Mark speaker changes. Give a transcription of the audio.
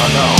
Speaker 1: don't know.